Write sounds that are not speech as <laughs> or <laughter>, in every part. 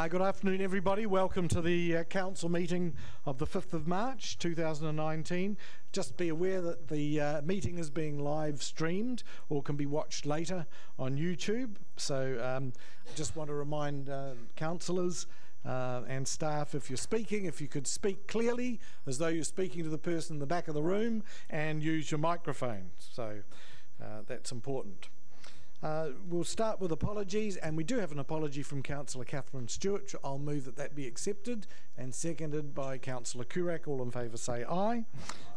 Uh, good afternoon, everybody. Welcome to the uh, council meeting of the 5th of March 2019. Just be aware that the uh, meeting is being live streamed or can be watched later on YouTube. So, um, just want to remind uh, councillors uh, and staff if you're speaking, if you could speak clearly as though you're speaking to the person in the back of the room and use your microphone. So, uh, that's important. Uh, we'll start with apologies, and we do have an apology from Councillor Catherine Stewart. I'll move that that be accepted, and seconded by Councillor Curach. All in favour say aye.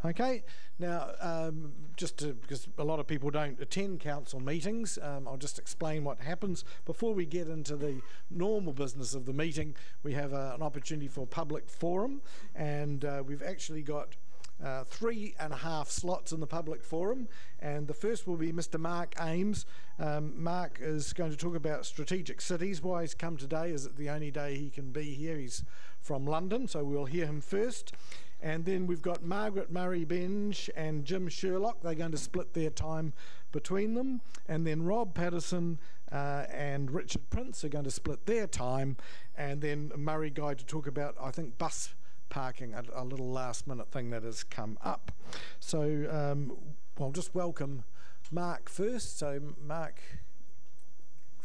Okay, now, um, just to, because a lot of people don't attend council meetings, um, I'll just explain what happens. Before we get into the normal business of the meeting, we have uh, an opportunity for public forum, and uh, we've actually got uh, three and a half slots in the public forum, and the first will be Mr. Mark Ames. Um, Mark is going to talk about strategic cities. Why he's come today is it the only day he can be here. He's from London, so we'll hear him first. And then we've got Margaret Murray Benge and Jim Sherlock. They're going to split their time between them. And then Rob Patterson uh, and Richard Prince are going to split their time. And then Murray Guy to talk about, I think, bus parking, a, a little last minute thing that has come up. So um, I'll just welcome Mark first. So, Mark,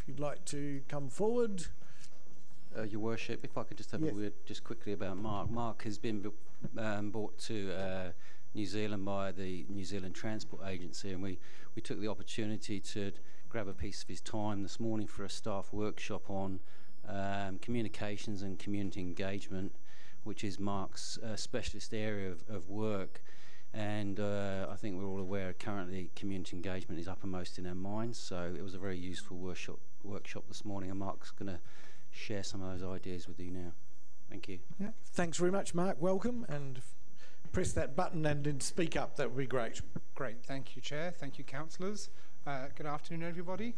if you'd like to come forward. Uh, Your Worship, if I could just have Yes. a word just quickly about Mark. Mark has been um, brought to uh, New Zealand by the New Zealand Transport Agency, and we, we took the opportunity to grab a piece of his time this morning for a staff workshop on um, communications and community engagement, which is Mark's uh, specialist area of, of work. And uh, I think we're all aware currently community engagement is uppermost in our minds. So it was a very useful workshop workshop this morning, and Mark's going to share some of those ideas with you now. Thank you. Yeah. Thanks very much, Mark. Welcome. And f- press that button and then speak up. That would be great. Great, thank you, Chair. Thank you, councillors. Uh, good afternoon, everybody.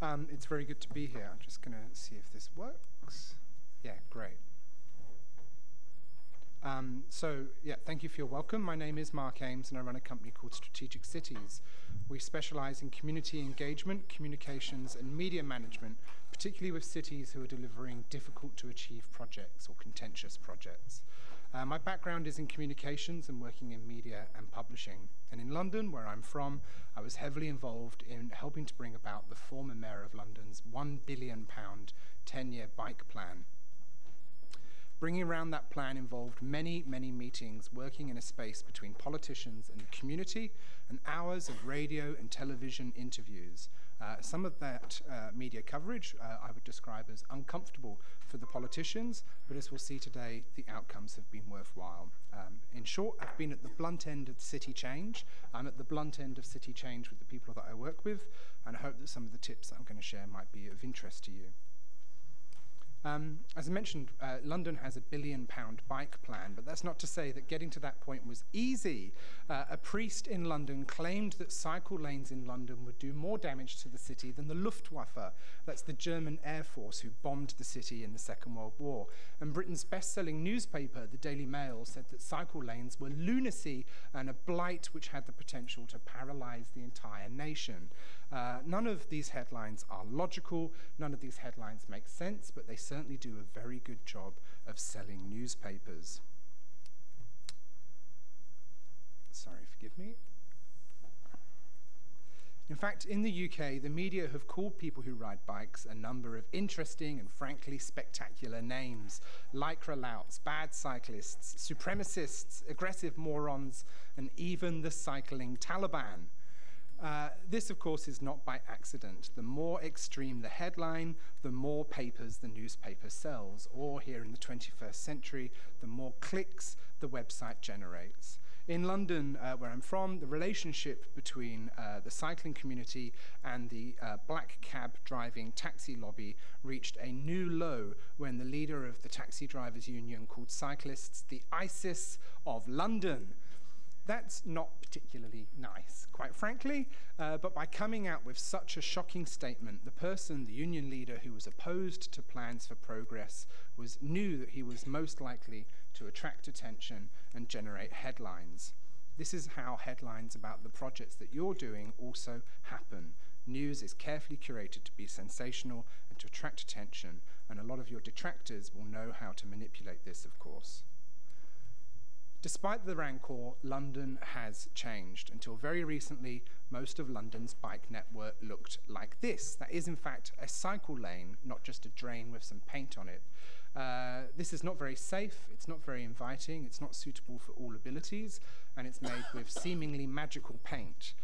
Um, it's very good to be here. I'm just going to see if this works. Yeah, great. Um, so, yeah, thank you for your welcome. My name is Mark Ames, and I run a company called Strategic Cities. We specialise in community engagement, communications, and media management, particularly with cities who are delivering difficult to achieve projects or contentious projects. Uh, my background is in communications and working in media and publishing. And in London, where I'm from, I was heavily involved in helping to bring about the former Mayor of London's £1 billion 10 year bike plan. Bringing around that plan involved many, many meetings working in a space between politicians and the community and hours of radio and television interviews. Uh, some of that uh, media coverage uh, I would describe as uncomfortable for the politicians, but as we'll see today, the outcomes have been worthwhile. Um, in short, I've been at the blunt end of city change. I'm at the blunt end of city change with the people that I work with, and I hope that some of the tips that I'm going to share might be of interest to you. Um, as I mentioned, uh, London has a billion pound bike plan, but that's not to say that getting to that point was easy. Uh, a priest in London claimed that cycle lanes in London would do more damage to the city than the Luftwaffe, that's the German Air Force who bombed the city in the Second World War. And Britain's best selling newspaper, the Daily Mail, said that cycle lanes were lunacy and a blight which had the potential to paralyze the entire nation. Uh, none of these headlines are logical, none of these headlines make sense, but they certainly do a very good job of selling newspapers. Sorry, forgive me. In fact, in the UK, the media have called people who ride bikes a number of interesting and frankly spectacular names lycra louts, bad cyclists, supremacists, aggressive morons, and even the cycling Taliban. Uh, this, of course, is not by accident. The more extreme the headline, the more papers the newspaper sells, or here in the 21st century, the more clicks the website generates. In London, uh, where I'm from, the relationship between uh, the cycling community and the uh, black cab driving taxi lobby reached a new low when the leader of the taxi drivers union called cyclists the ISIS of London. That's not particularly nice, quite frankly, uh, but by coming out with such a shocking statement, the person, the union leader who was opposed to plans for progress, was knew that he was most likely to attract attention and generate headlines. This is how headlines about the projects that you're doing also happen. News is carefully curated to be sensational and to attract attention, and a lot of your detractors will know how to manipulate this, of course. Despite the rancor, London has changed. Until very recently, most of London's bike network looked like this. That is, in fact, a cycle lane, not just a drain with some paint on it. Uh, this is not very safe, it's not very inviting, it's not suitable for all abilities, and it's made with <laughs> seemingly magical paint.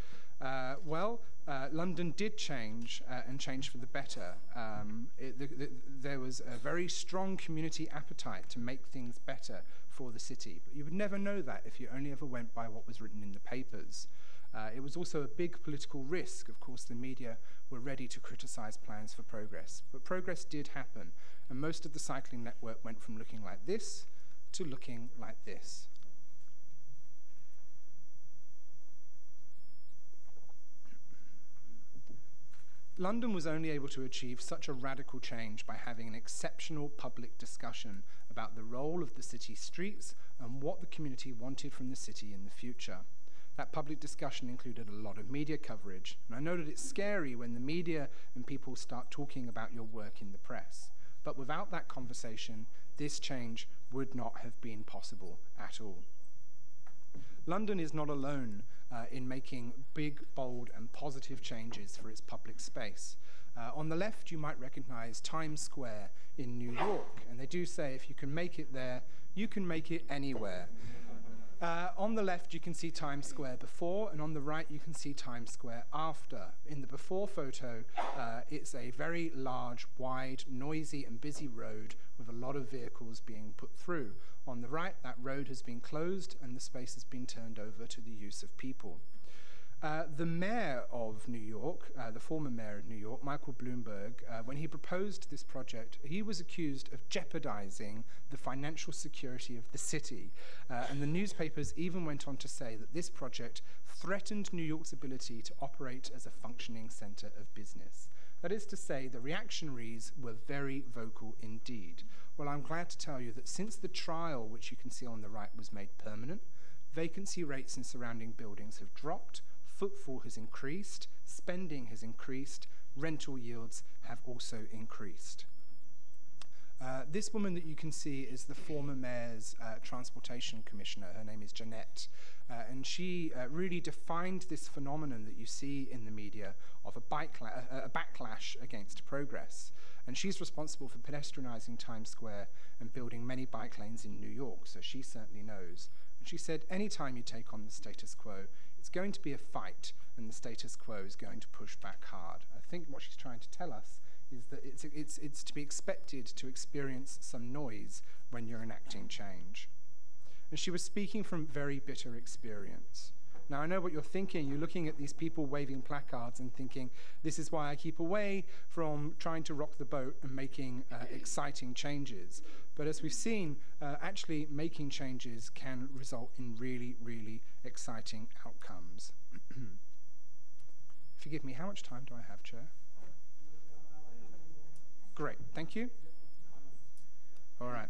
Uh, well, uh, London did change uh, and change for the better. Um, it, the, the, there was a very strong community appetite to make things better for the city. But you would never know that if you only ever went by what was written in the papers. Uh, it was also a big political risk. Of course, the media were ready to criticize plans for progress. But progress did happen, and most of the cycling network went from looking like this to looking like this. London was only able to achieve such a radical change by having an exceptional public discussion about the role of the city streets and what the community wanted from the city in the future. That public discussion included a lot of media coverage, and I know that it's scary when the media and people start talking about your work in the press. But without that conversation, this change would not have been possible at all. London is not alone uh, in making big, bold, and positive changes for its public space. Uh, on the left, you might recognize Times Square in New York, and they do say if you can make it there, you can make it anywhere. Uh, on the left, you can see Times Square before, and on the right, you can see Times Square after. In the before photo, uh, it's a very large, wide, noisy, and busy road with a lot of vehicles being put through. On the right, that road has been closed and the space has been turned over to the use of people. Uh, the mayor of New York, uh, the former mayor of New York, Michael Bloomberg, uh, when he proposed this project, he was accused of jeopardizing the financial security of the city. Uh, and the newspapers even went on to say that this project threatened New York's ability to operate as a functioning center of business. That is to say, the reactionaries were very vocal indeed. Well, I'm glad to tell you that since the trial, which you can see on the right, was made permanent, vacancy rates in surrounding buildings have dropped, footfall has increased, spending has increased, rental yields have also increased. Uh, this woman that you can see is the former mayor's uh, transportation commissioner. Her name is Janette. Uh, and she uh, really defined this phenomenon that you see in the media of a, a, backlash against progress. And she's responsible for pedestrianising Times Square and building many bike lanes in New York, so she certainly knows. And she said, anytime you take on the status quo, it's going to be a fight, and the status quo is going to push back hard. I think what she's trying to tell us is that it's, it's, it's to be expected to experience some noise when you're enacting change. And she was speaking from very bitter experience. Now, I know what you're thinking. You're looking at these people waving placards and thinking, this is why I keep away from trying to rock the boat and making uh, exciting changes. But as we've seen, uh, actually making changes can result in really, really exciting outcomes. <clears throat> Forgive me, how much time do I have, Chair? Great, thank you. All right.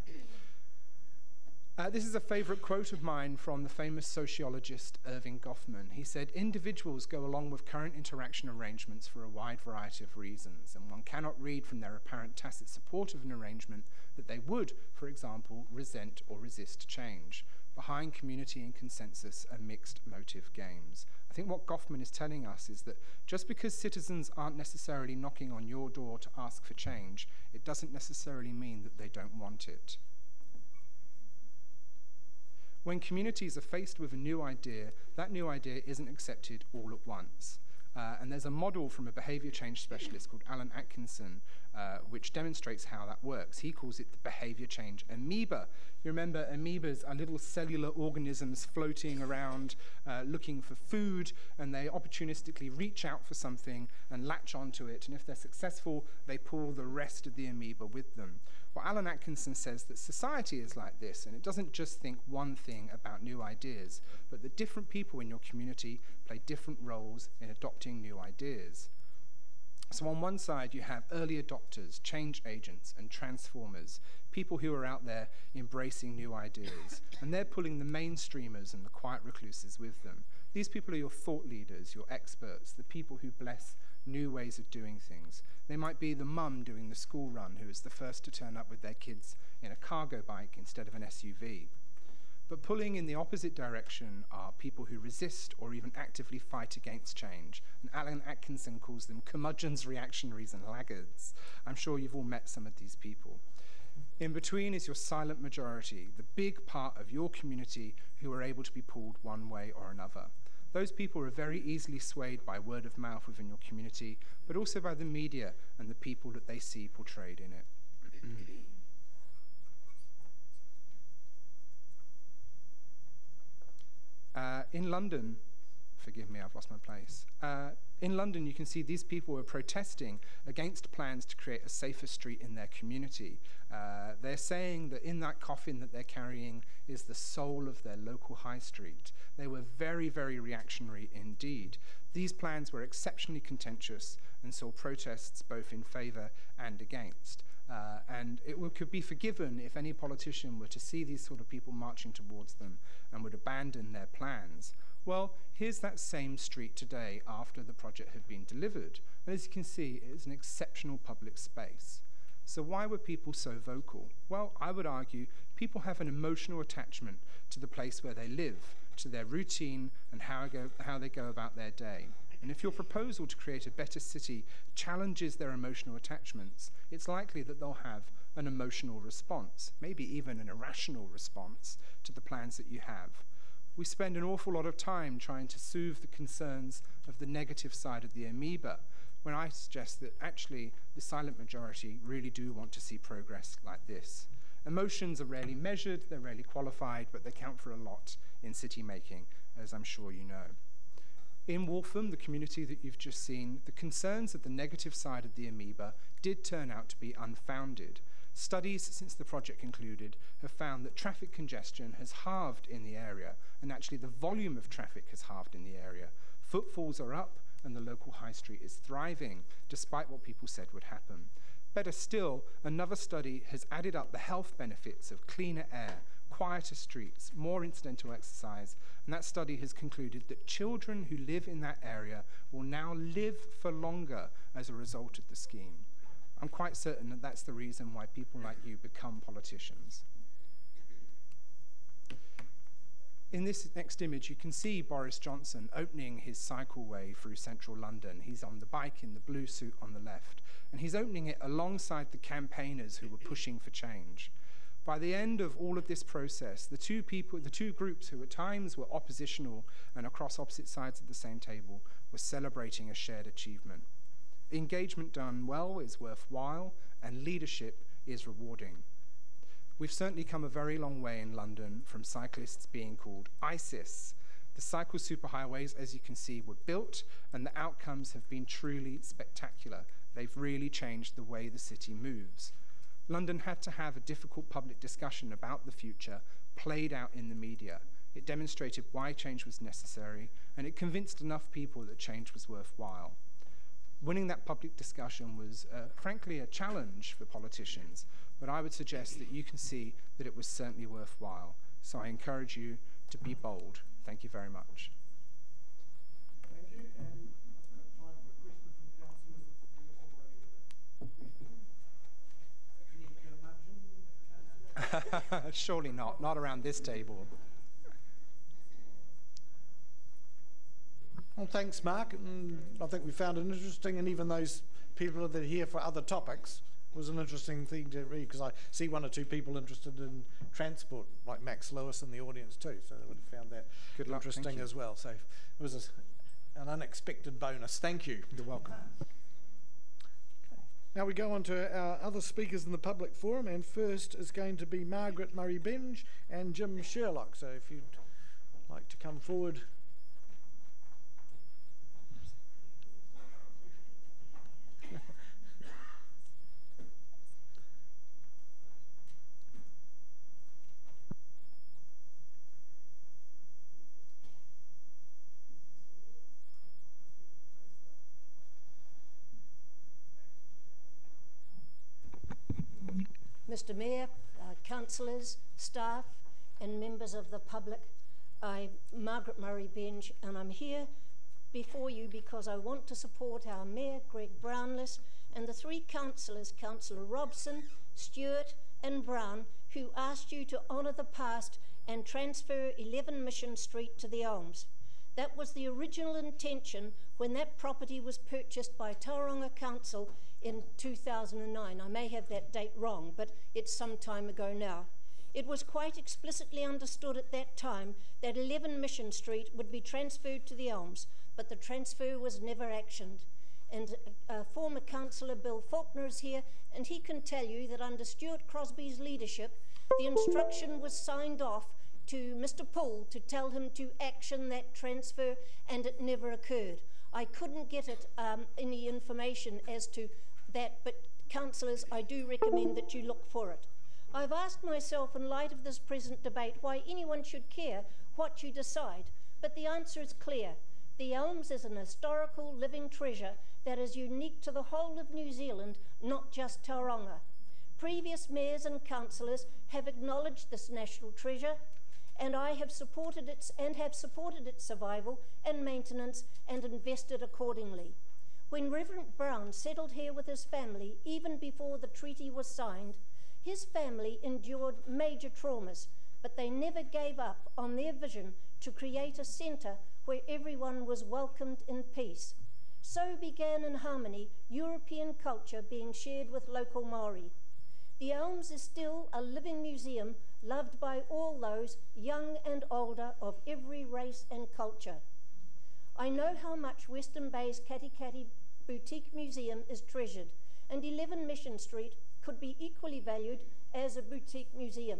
Uh, this is a favorite quote of mine from the famous sociologist Erving Goffman. He said, Individuals go along with current interaction arrangements for a wide variety of reasons, and one cannot read from their apparent tacit support of an arrangement that they would, for example, resent or resist change. Behind community and consensus are mixed motive games. I think what Goffman is telling us is that just because citizens aren't necessarily knocking on your door to ask for change, it doesn't necessarily mean that they don't want it. When communities are faced with a new idea, that new idea isn't accepted all at once. Uh, and there's a model from a behavior change specialist called Alan AtKisson, uh, which demonstrates how that works. He calls it the behavior change amoeba. You remember amoebas are little cellular organisms floating around uh, looking for food, and they opportunistically reach out for something and latch onto it. And if they're successful, they pull the rest of the amoeba with them. Well, Alan AtKisson says that society is like this, and it doesn't just think one thing about new ideas, but that different people in your community play different roles in adopting new ideas. So, on one side, you have early adopters, change agents, and transformers, people who are out there embracing new ideas, <laughs> and they're pulling the mainstreamers and the quiet recluses with them. These people are your thought leaders, your experts, the people who bless new ways of doing things. They might be the mum doing the school run who is the first to turn up with their kids in a cargo bike instead of an SUV. But pulling in the opposite direction are people who resist or even actively fight against change. And Alan AtKisson calls them curmudgeons, reactionaries, and laggards. I'm sure you've all met some of these people. In between is your silent majority, the big part of your community who are able to be pulled one way or another. Those people are very easily swayed by word of mouth within your community, but also by the media and the people that they see portrayed in it. <clears throat> Uh, in London, forgive me, I've lost my place. Uh, in London, you can see these people were protesting against plans to create a safer street in their community. Uh, they're saying that in that coffin that they're carrying is the soul of their local high street. They were very, very reactionary indeed. These plans were exceptionally contentious and saw protests both in favour and against. Uh, and it could be forgiven if any politician were to see these sort of people marching towards them and would abandon their plans. Well, here's that same street today after the project had been delivered. And as you can see, it is an exceptional public space. So why were people so vocal? Well, I would argue people have an emotional attachment to the place where they live, to their routine, and how, go, how they go about their day. And if your proposal to create a better city challenges their emotional attachments, it's likely that they'll have an emotional response, maybe even an irrational response to the plans that you have. We spend an awful lot of time trying to soothe the concerns of the negative side of the amoeba, when I suggest that actually the silent majority really do want to see progress like this. Emotions are rarely measured, they're rarely qualified, but they count for a lot in city making, as I'm sure you know. In Waltham, the community that you've just seen, the concerns of the negative side of the amoeba did turn out to be unfounded. Studies since the project concluded have found that traffic congestion has halved in the area, and actually the volume of traffic has halved in the area. Footfalls are up, and the local high street is thriving, despite what people said would happen. Better still, another study has added up the health benefits of cleaner air, quieter streets, more incidental exercise, and that study has concluded that children who live in that area will now live for longer as a result of the scheme. I'm quite certain that that's the reason why people like you become politicians. In this next image, you can see Boris Johnson opening his cycleway through central London. He's on the bike in the blue suit on the left, and he's opening it alongside the campaigners who were pushing for change. By the end of all of this process, the two people, the two groups who at times were oppositional and across opposite sides of the same table were celebrating a shared achievement. Engagement done well is worthwhile, and leadership is rewarding. We've certainly come a very long way in London from cyclists being called ISIS. The cycle superhighways, as you can see, were built, and the outcomes have been truly spectacular. They've really changed the way the city moves. London had to have a difficult public discussion about the future played out in the media. It demonstrated why change was necessary, and it convinced enough people that change was worthwhile. Winning that public discussion was, uh, frankly, a challenge for politicians, but I would suggest that you can see that it was certainly worthwhile. So I encourage you to be bold. Thank you very much. Thank you. And time for a question from councillors. <laughs> Surely not, not around this table. Well, thanks, Mark. And I think we found it interesting, and even those people that are here for other topics was an interesting thing to read because I see one or two people interested in transport, like Max Lewis in the audience too. So I would have found that Good interesting as well. So it was a, an unexpected bonus. Thank you. You're welcome. Now we go on to our other speakers in the public forum, and first is going to be Margaret Murray Benge and Jim Sherlock. So if you'd like to come forward. Mr Mayor, uh, councillors, staff and members of the public, I'm Margaret Murray Benge and I'm here before you because I want to support our Mayor, Greg Brownless, and the three councillors, Councillor Robson, Stewart, and Brown, who asked you to honour the past and transfer 11 Mission Street to the Elms. That was the original intention when that property was purchased by Tauranga Council in 2009. I may have that date wrong, but it's some time ago now. It was quite explicitly understood at that time that 11 Mission Street would be transferred to the Elms, but the transfer was never actioned. And uh, former councillor Bill Faulkner is here, and he can tell you that under Stuart Crosby's leadership, the instruction was signed off to Mr. Poole to tell him to action that transfer, and it never occurred. I couldn't get it um, any information as to that, but councillors, I do recommend that you look for it. I've asked myself, in light of this present debate, why anyone should care what you decide, but the answer is clear. The Elms is an historical living treasure that is unique to the whole of New Zealand, not just Tauranga. Previous mayors and councillors have acknowledged this national treasure and I have supported its and have supported its survival and maintenance and invested accordingly. When Reverend Brown settled here with his family, even before the treaty was signed, his family endured major traumas, but they never gave up on their vision to create a centre where everyone was welcomed in peace. So began in harmony European culture being shared with local Maori. The Elms is still a living museum loved by all those, young and older, of every race and culture. I know how much Western Bay's Katikati Boutique Museum is treasured, and 11 Mission Street could be equally valued as a boutique museum.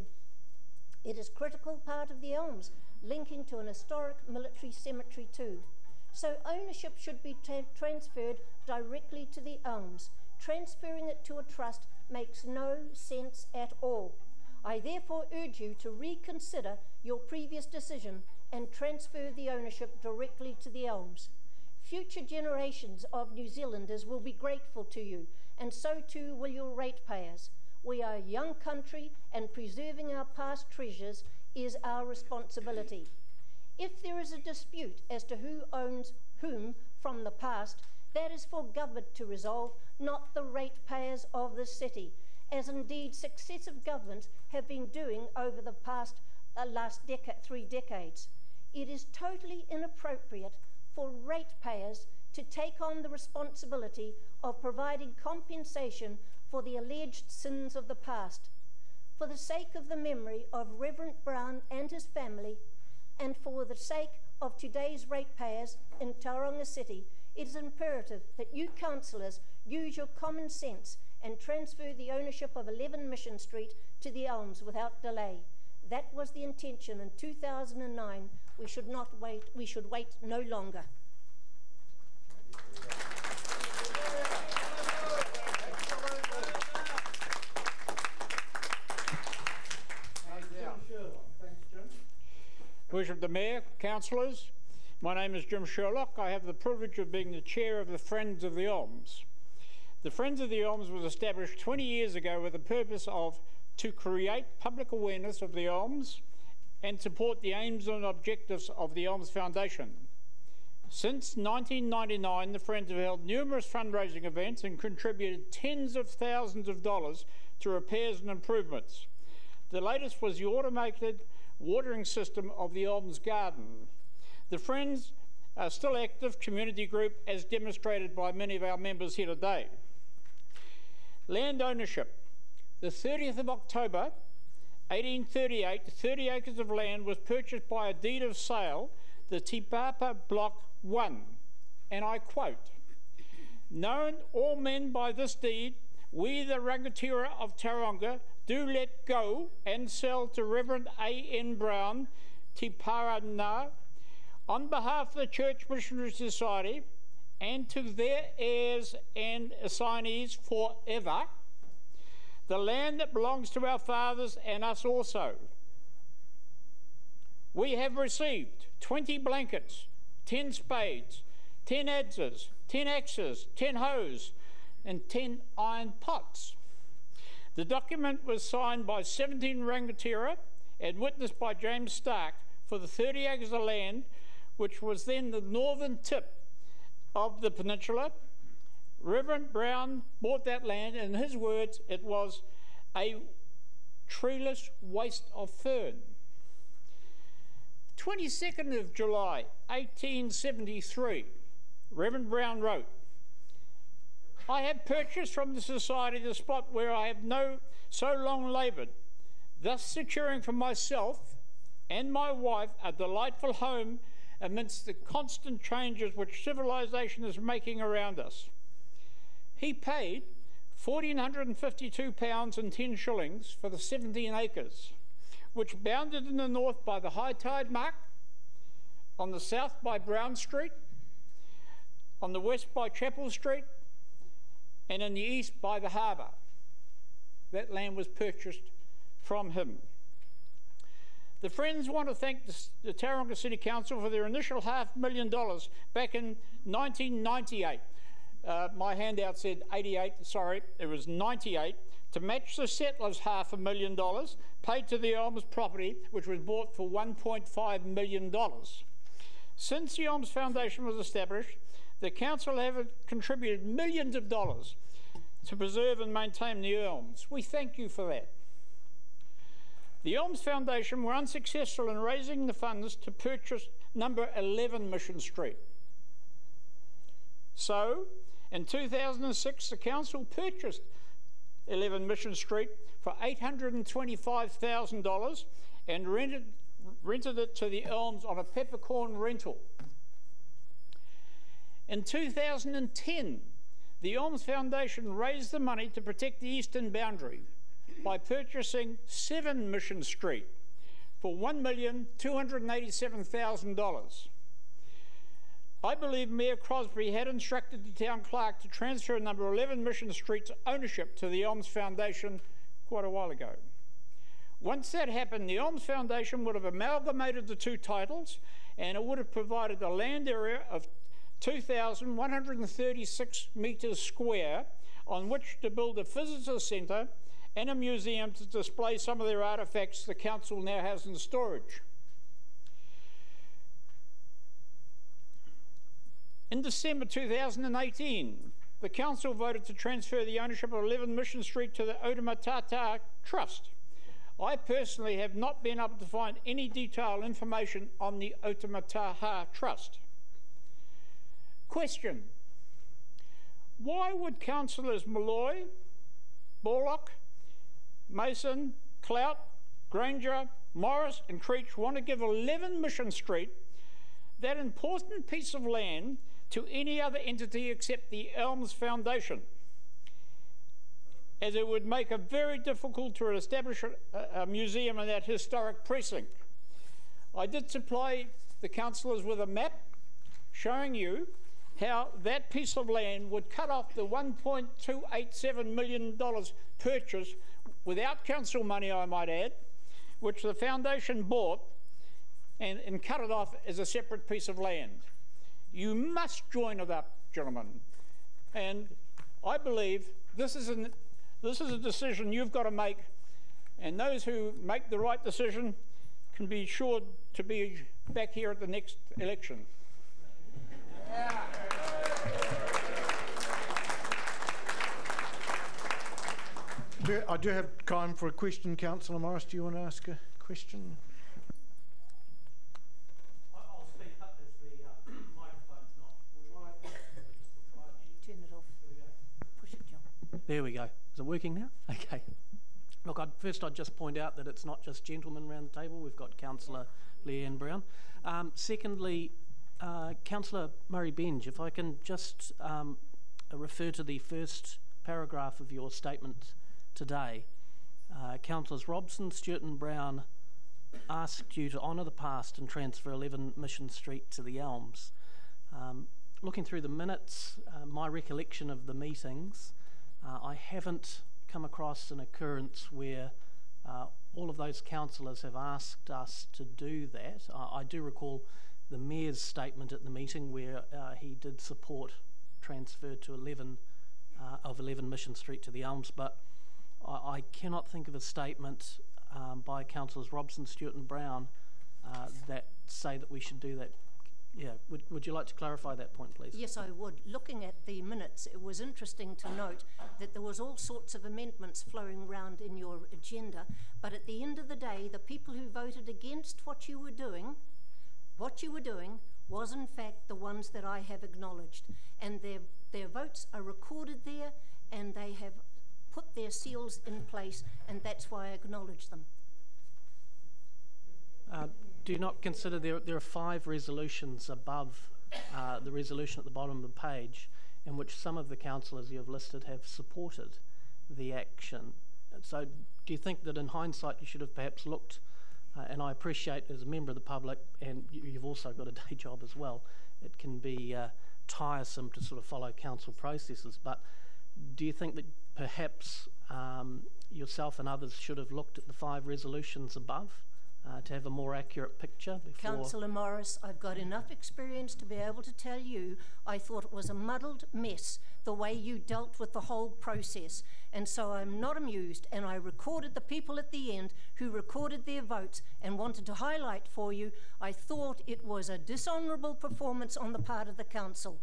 It is a critical part of the Elms, linking to an historic military cemetery too. So ownership should be tra transferred directly to the Elms. Transferring it to a trust makes no sense at all. I therefore urge you to reconsider your previous decision and transfer the ownership directly to the Elms. Future generations of New Zealanders will be grateful to you, and so too will your ratepayers. We are a young country, and preserving our past treasures is our responsibility. If there is a dispute as to who owns whom from the past, that is for government to resolve, not the ratepayers of the city, as indeed successive governments have been doing over the past uh, last decade, three decades. It is totally inappropriate for ratepayers to take on the responsibility of providing compensation for the alleged sins of the past. For the sake of the memory of Reverend Brown and his family, and for the sake of today's ratepayers in Tauranga City, it is imperative that you councillors use your common sense and transfer the ownership of 11 Mission Street to the Elms without delay. That was the intention in 2009. We should not wait, we should wait no longer. Worship the Mayor, Councillors, my name is Jim Sherlock. I have the privilege of being the chair of the Friends of the Elms. The Friends of the Elms was established 20 years ago with the purpose of to create public awareness of the Elms and support the aims and objectives of the Elms Foundation. Since 1999, the Friends have held numerous fundraising events and contributed tens of thousands of dollars to repairs and improvements. The latest was the automated watering system of the Elms Garden. The Friends are still active community group as demonstrated by many of our members here today. Land ownership. The 30th of October 1838, 30 acres of land was purchased by a deed of sale, the Te Papa Block 1. And I quote, Known all men by this deed, we the Rangatira of Tauranga do let go and sell to Reverend A.N. Brown, Tiparana, on behalf of the Church Missionary Society and to their heirs and assignees forever, the land that belongs to our fathers and us also. We have received 20 blankets, 10 spades, 10 adzes, 10 axes, 10 hoes, and 10 iron pots. The document was signed by 17 Rangatira and witnessed by James Stark for the 30 acres of land, which was then the northern tip of the peninsula. Reverend Brown bought that land, and in his words, it was a treeless waste of fern. 22nd of July 1873, Reverend Brown wrote, I have purchased from the Society the spot where I have no so long laboured, thus securing for myself and my wife a delightful home amidst the constant changes which civilization is making around us. He paid £1,452 and 10 shillings for the 17 acres, which bounded in the north by the high tide mark, on the south by Brown Street, on the west by Chapel Street, and in the east by the harbour. That land was purchased from him. The Friends want to thank the, the Tauranga City Council for their initial half million dollars back in 1998. Uh, my handout said 88, sorry, it was 98, to match the settlers half a million dollars paid to the Elms property, which was bought for $1.5 million. Since the Elms Foundation was established, the council have contributed millions of dollars to preserve and maintain the elms. We thank you for that. The Elms Foundation were unsuccessful in raising the funds to purchase number 11 Mission Street. So, in 2006, the council purchased 11 Mission Street for $825,000 and rented, rented it to the Elms on a peppercorn rental. In 2010, the Elms Foundation raised the money to protect the eastern boundary by purchasing 7 Mission Street for $1,287,000. I believe Mayor Crosby had instructed the town clerk to transfer number 11 Mission Street's ownership to the Elms Foundation quite a while ago. Once that happened, the Elms Foundation would have amalgamated the two titles and it would have provided a land area of 2,136 metres square on which to build a visitor centre and a museum to display some of their artefacts the council now has in storage. In December 2018, the council voted to transfer the ownership of 11 Mission Street to the Otamataha Trust. I personally have not been able to find any detailed information on the Otamataha Trust. Question Why would councillors Molloy, Baldock, Mason, Clout, Grainger, Morris, and Creech want to give 11 Mission Street, that important piece of land, to any other entity except the Elms Foundation? As it would make it very difficult to establish a, a museum in that historic precinct. I did supply the councillors with a map showing you how that piece of land would cut off the $1.287 million purchase without council money, I might add, which the foundation bought and, and cut it off as a separate piece of land. You must join it up, gentlemen. And I believe this is, an, this is a decision you've got to make, and those who make the right decision can be sure to be back here at the next election. Yeah. I do have time for a question, Councillor Morris. Do you want to ask a question? I'll speak up as the uh, microphone's not. We'll try it. We'll try it. Turn it off. Push it, John. There we go. Is it working now? <laughs> Okay. Look, I'd, first I'd just point out that it's not just gentlemen around the table. We've got Councillor Leanne Brown. Um, secondly, uh, Councillor Murray Benge, if I can just um, refer to the first paragraph of your statement today. Uh, Councillors Robson, Stewart and Brown asked you to honour the past and transfer 11 Mission Street to the Elms. Um, looking through the minutes, uh, my recollection of the meetings, uh, I haven't come across an occurrence where uh, all of those councillors have asked us to do that. I do recall the Mayor's statement at the meeting where uh, he did support transfer to 11 uh, of 11 Mission Street to the Elms, but I, I cannot think of a statement um, by councillors Robson, Stewart and Brown uh, that say that we should do that. Yeah, would, would you like to clarify that point, please? Yes, I would. Looking at the minutes, it was interesting to note that there was all sorts of amendments flowing around in your agenda, but at the end of the day, the people who voted against what you were doing, what you were doing, was in fact the ones that I have acknowledged. And their, their votes are recorded there, and they have put their seals in place, and that's why I acknowledge them. Uh, do you not consider there, there are five resolutions above uh, the resolution at the bottom of the page in which some of the councillors you have listed have supported the action? So do you think that in hindsight you should have perhaps looked, uh, and I appreciate as a member of the public, and you, you've also got a <laughs> day job as well, it can be uh, tiresome to sort of follow council processes, but do you think that perhaps um, yourself and others should have looked at the five resolutions above? Uh, to have a more accurate picture before. Councillor Morris, I've got enough experience to be able to tell you I thought it was a muddled mess the way you dealt with the whole process. And so I'm not amused, and I recorded the people at the end who recorded their votes and wanted to highlight for you. I thought it was a dishonourable performance on the part of the council.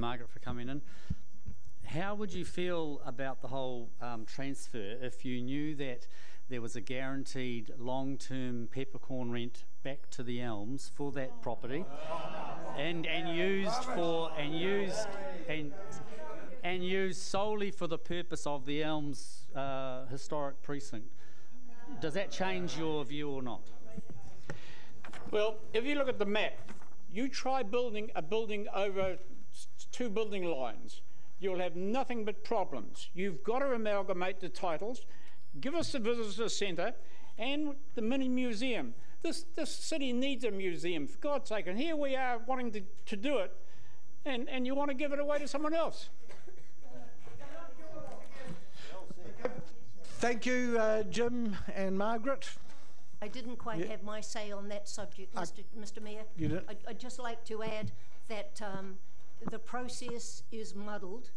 Margaret, for coming in. How would you feel about the whole um, transfer if you knew that there was a guaranteed long-term peppercorn rent back to the Elms for that property, and and used for and used and and used solely for the purpose of the Elms uh, historic precinct? Does that change your view or not? Well, if you look at the map, you try building a building over two building lines, you'll have nothing but problems. You've got to amalgamate the titles, give us the visitor centre and the mini museum. This, this city needs a museum, for God's sake, and here we are wanting to, to do it, and, and you want to give it away to someone else. Thank you, uh, Jim and Margaret. I didn't quite Yeah. have my say on that subject, I- Mr. Mr. Mayor. You didn't? I'd, I'd just like to add that um, the process is muddled,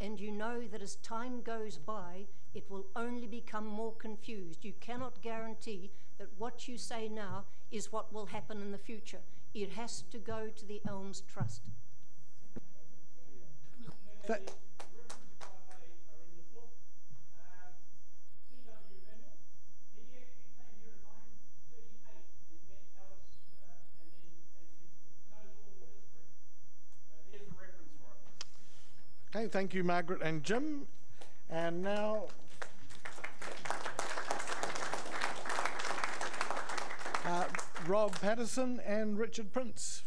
and you know that as time goes by, it will only become more confused. You cannot guarantee that what you say now is what will happen in the future. It has to go to the Elms Trust. Okay, thank you, Margaret and Jim. And now, uh, Rob Patterson and Richard Prince.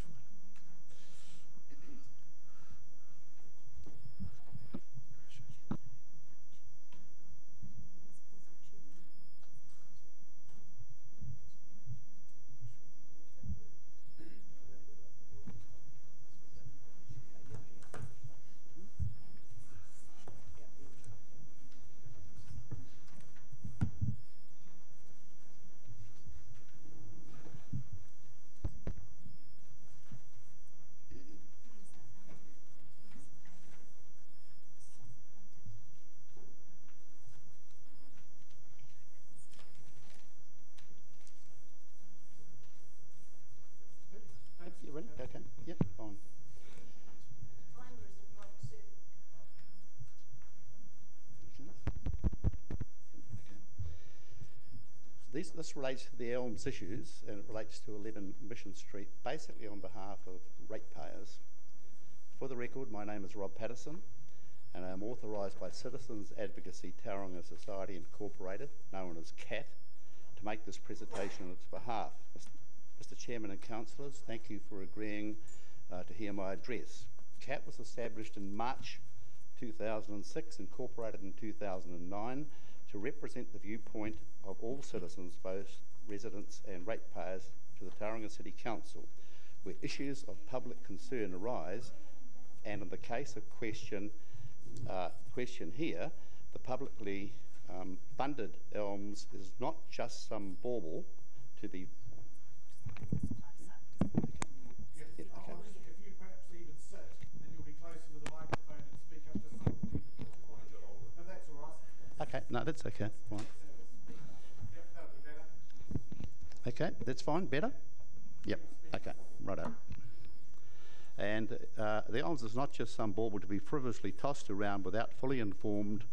You ready? Okay. Yep. Fine. Okay. This, this relates to the Elms issues and it relates to 11 Mission Street, basically on behalf of ratepayers. For the record, my name is Rob Patterson and I am authorised by Citizens Advocacy Tauranga Society Incorporated, known as CAT, to make this presentation on its behalf. Mr Chairman and Councillors, thank you for agreeing uh, to hear my address. CAT was established in March 2006, incorporated in 2009, to represent the viewpoint of all citizens, both residents and ratepayers, to the Tauranga City Council, where issues of public concern arise, and in the case of question, uh, question here, the publicly um, funded ELMS is not just some bauble to be no, that's okay. Fine. Okay, that's fine. Better? Yep. Okay, righto. And uh, the Elms is not just some bauble to be frivolously tossed around without fully informed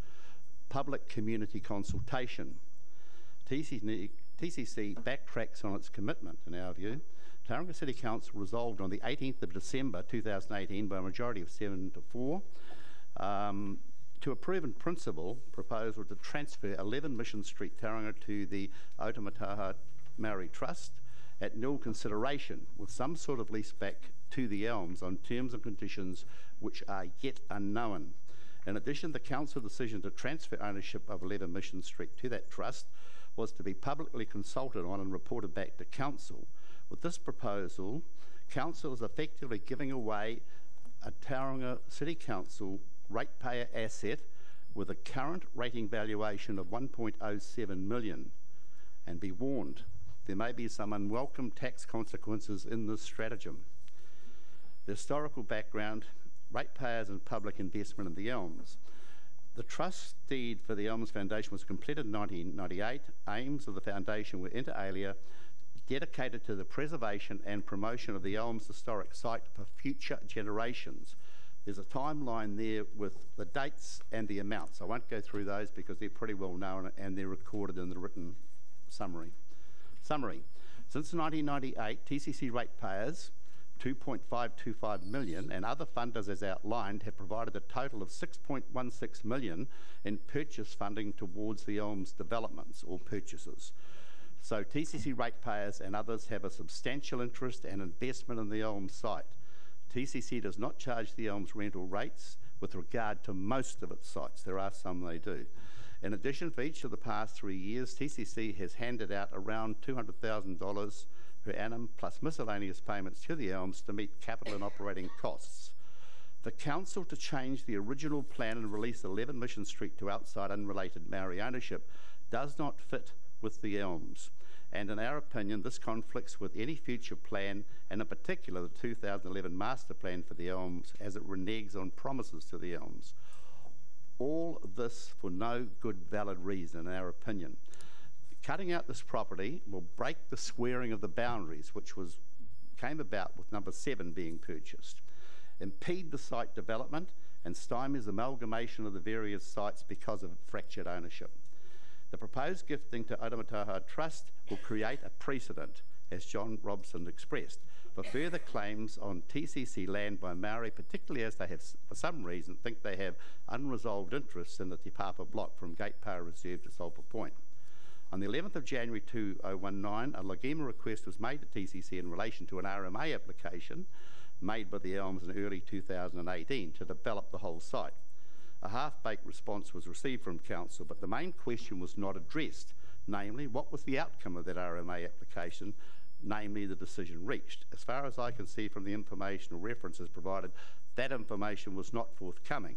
public community consultation. TCC, TCC backtracks on its commitment, in our view. Tauranga City Council resolved on the 18th of December 2018 by a majority of 7 to 4 um, to approve in principle proposal to transfer 11 Mission Street, Tauranga to the Otamataha Maori Trust at nil consideration with some sort of lease back to the Elms on terms and conditions which are yet unknown. In addition, the council decision to transfer ownership of 11 Mission Street to that trust was to be publicly consulted on and reported back to council. With this proposal, council is effectively giving away a Tauranga City Council ratepayer asset with a current rating valuation of 1.07 million. And be warned, there may be some unwelcome tax consequences in this stratagem. The historical background, ratepayers and public investment in the Elms. The trust deed for the Elms Foundation was completed in 1998. Aims of the foundation were inter alia dedicated to the preservation and promotion of the Elms historic site for future generations. There's a timeline there with the dates and the amounts. I won't go through those because they're pretty well known and they're recorded in the written summary. Summary. Since 1998, TCC ratepayers, 2.525 million, and other funders as outlined have provided a total of 6.16 million in purchase funding towards the Elms developments or purchases. So TCC ratepayers and others have a substantial interest and investment in the Elms site. TCC does not charge the Elms rental rates with regard to most of its sites. There are some they do. In addition, for each of the past three years, TCC has handed out around $200,000 per annum plus miscellaneous payments to the Elms to meet capital and operating costs. The council to change the original plan and release 11 Mission Street to outside unrelated Maori ownership does not fit with the Elms. And in our opinion, this conflicts with any future plan, and in particular the 2011 master plan for the Elms, as it reneges on promises to the Elms. All this for no good valid reason, in our opinion. Cutting out this property will break the squaring of the boundaries, which was came about with number seven being purchased, impede the site development, and stymies amalgamation of the various sites because of fractured ownership. The proposed gifting to Otamataha Trust will create a precedent, as John Robson expressed, for further claims on TCC land by Maori, particularly as they have, for some reason, think they have unresolved interests in the Te Papa block from Gate Pā Reserve to Sulphur Point. On the 11th of January 2019, a LGOIMA request was made to TCC in relation to an RMA application made by the Elms in early 2018 to develop the whole site. A half-baked response was received from Council, but the main question was not addressed, namely, what was the outcome of that RMA application, namely the decision reached. As far as I can see from the information or references provided, that information was not forthcoming.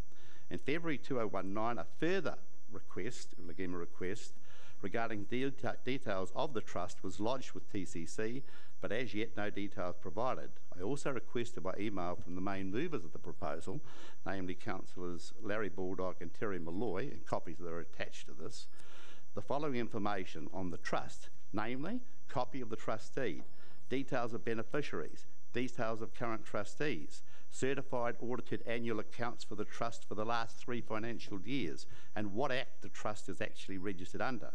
In February 2019, a further request, LGOIMA request, regarding deta details of the trust was lodged with TCC, but as yet no details provided. I also requested by email from the main movers of the proposal, namely Councillors Larry Baldock and Terry Molloy, and copies that are attached to this, the following information on the trust, namely copy of the trust deed, details of beneficiaries, details of current trustees, certified audited annual accounts for the trust for the last three financial years, and what act the trust is actually registered under.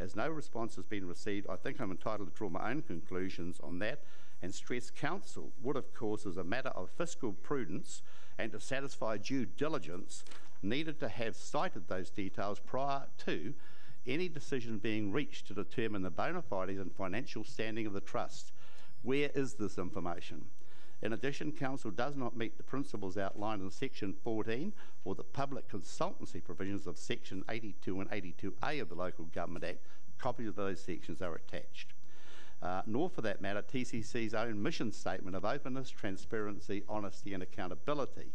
As no response has been received, I think I'm entitled to draw my own conclusions on that and stress council would, of course, as a matter of fiscal prudence and to satisfy due diligence, needed to have cited those details prior to any decision being reached to determine the bona fides and financial standing of the trust. Where is this information? In addition, Council does not meet the principles outlined in Section 14 or the public consultancy provisions of Section 82 and 82A of the Local Government Act. Copies of those sections are attached. Uh, nor for that matter TCC's own mission statement of openness, transparency, honesty and accountability.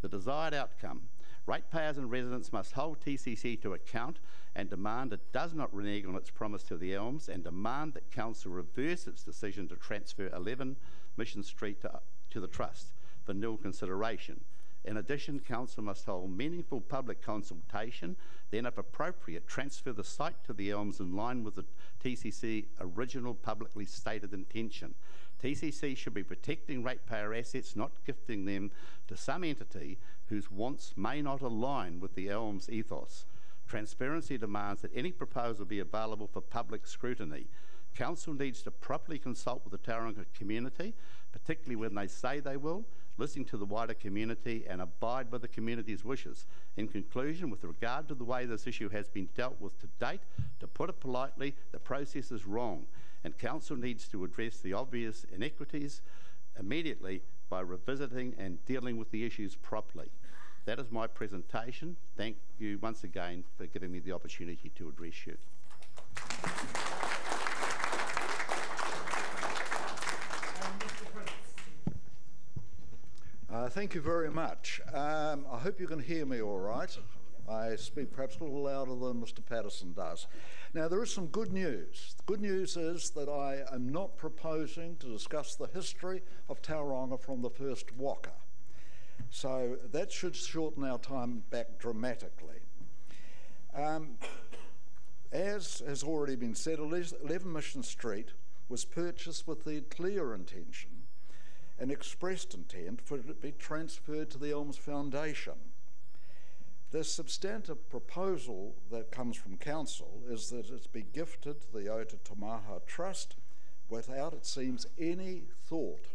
The desired outcome Ratepayers and residents must hold TCC to account and demand it does not renege on its promise to the Elms and demand that Council reverse its decision to transfer 11 Mission Street to, to the Trust for nil consideration. In addition, Council must hold meaningful public consultation, then, if appropriate, transfer the site to the Elms in line with the TCC original publicly stated intention. TCC should be protecting ratepayer assets, not gifting them to some entity whose wants may not align with the Elms ethos. Transparency demands that any proposal be available for public scrutiny. Council needs to properly consult with the Tauranga community, particularly when they say they will, listen to the wider community and abide by the community's wishes. In conclusion, with regard to the way this issue has been dealt with to date, to put it politely, the process is wrong, and Council needs to address the obvious inequities immediately by revisiting and dealing with the issues properly. That is my presentation. Thank you once again for giving me the opportunity to address you. Uh, thank you very much. Um, I hope you can hear me all right. I speak perhaps a little louder than Mr. Patterson does. Now, there is some good news. The good news is that I am not proposing to discuss the history of Tauranga from the first waka. So that should shorten our time back dramatically. Um, as has already been said, 11 Mission Street was purchased with the clear intention an expressed intent for it to be transferred to the Elms Foundation. The substantive proposal that comes from Council is that it be gifted to the Otamataha Trust without, it seems, any thought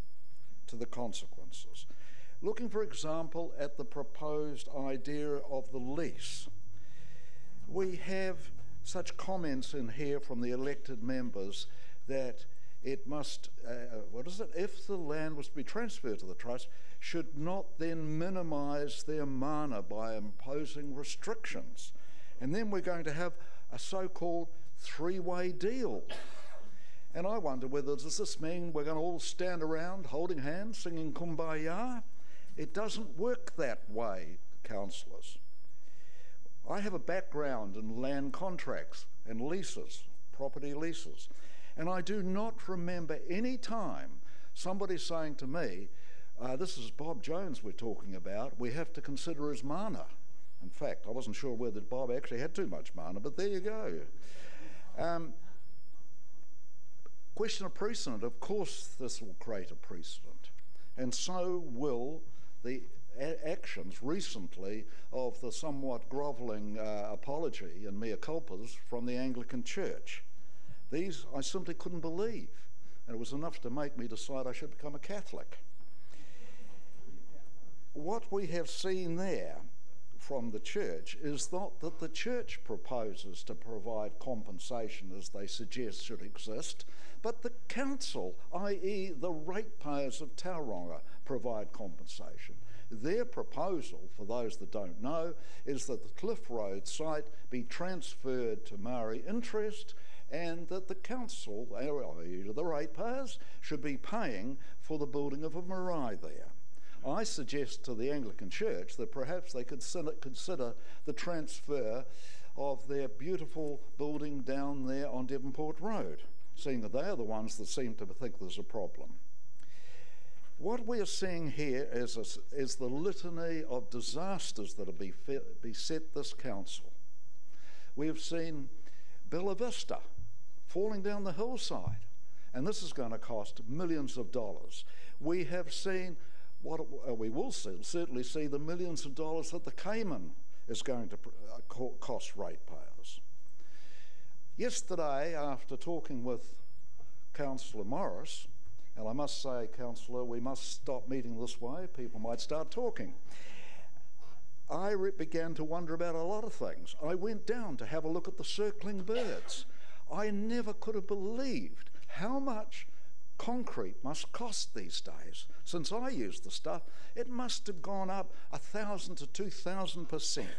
to the consequences. Looking, for example, at the proposed idea of the lease, we have such comments in here from the elected members that it must, uh, what is it, if the land was to be transferred to the trust, should not then minimise their mana by imposing restrictions. And then we're going to have a so called three way deal. And I wonder whether does this mean we're going to all stand around holding hands, singing kumbaya? It doesn't work that way, councillors. I have a background in land contracts and leases, property leases. And I do not remember any time somebody saying to me, uh, This is Bob Jones we're talking about, we have to consider his mana. In fact, I wasn't sure whether Bob actually had too much mana, but there you go. Um, question of precedent. Of course, this will create a precedent. And so will the actions recently of the somewhat grovelling uh, apology and mea culpas from the Anglican Church. These I simply couldn't believe. And it was enough to make me decide I should become a Catholic. What we have seen there from the church is not that the church proposes to provide compensation as they suggest should exist, but the council, i.e., the ratepayers of Tauranga, provide compensation. Their proposal, for those that don't know, is that the Cliff Road site be transferred to Maori interest and that the council, the ratepayers, should be paying for the building of a marae there. I suggest to the Anglican Church that perhaps they could consider the transfer of their beautiful building down there on Devonport Road, seeing that they are the ones that seem to think there's a problem. What we are seeing here is, a, is the litany of disasters that have beset this council. We have seen Bella Vista, falling down the hillside. And this is going to cost millions of dollars. We have seen what uh, we will see, certainly see the millions of dollars that the Cayman is going to uh, cost ratepayers. Yesterday, after talking with Councillor Morris, and I must say, Councillor, we must stop meeting this way, people might start talking. I began to wonder about a lot of things. I went down to have a look at the circling birds. I never could have believed how much concrete must cost these days. Since I used the stuff, it must have gone up a thousand to two thousand percent.